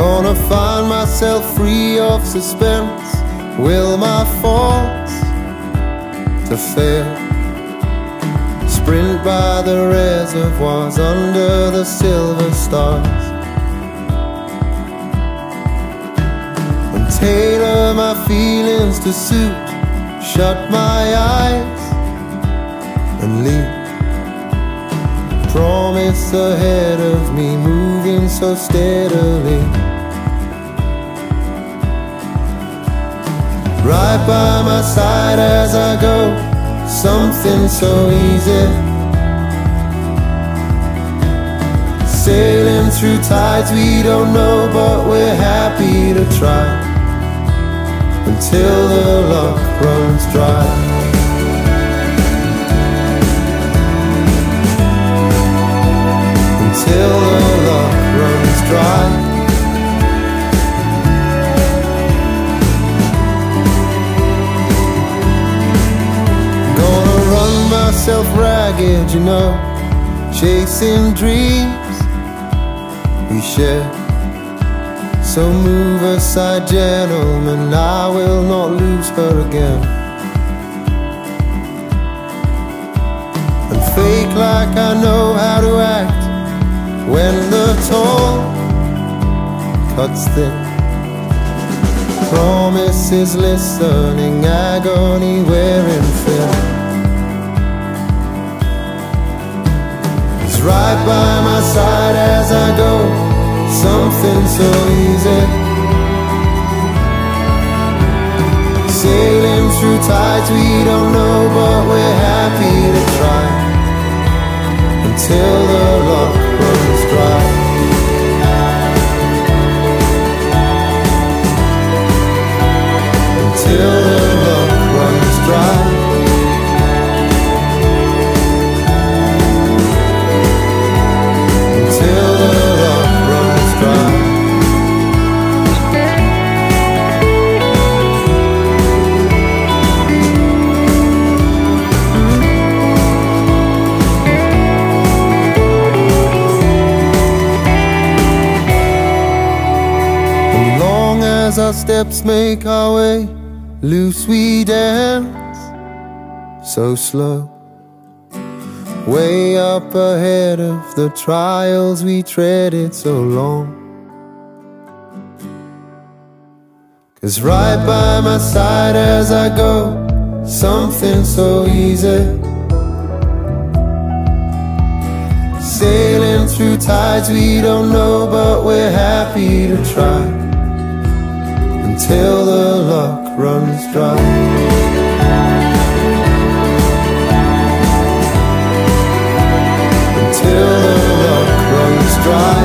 Gonna find myself free of suspense. Will my faults to fail? Sprint by the reservoirs under the silver stars. And tailor my feelings to suit. Shut my eyes and leave. Promise ahead of me moving so steadily Right by my side as I go Something so easy. Sailing through tides we don't know But we're happy to try. Until the luck runs dry myself ragged, you know, chasing dreams we share. So move aside, gentlemen, I will not lose her again. And fake like I know how to act when the tone cuts thin. Promises listening, agony wearing thin. Right by my side as I go. Something so easy. Sailing through tides we don't know But we're happy to try. Until the luck runs dry as our steps make our way. Loose we dance So slow. Way up ahead of the trials we treaded so long. Cause right by my side as I go Something so easy. Sailing through tides we don't know But we're happy to try till the luck runs dry. Until the luck runs dry.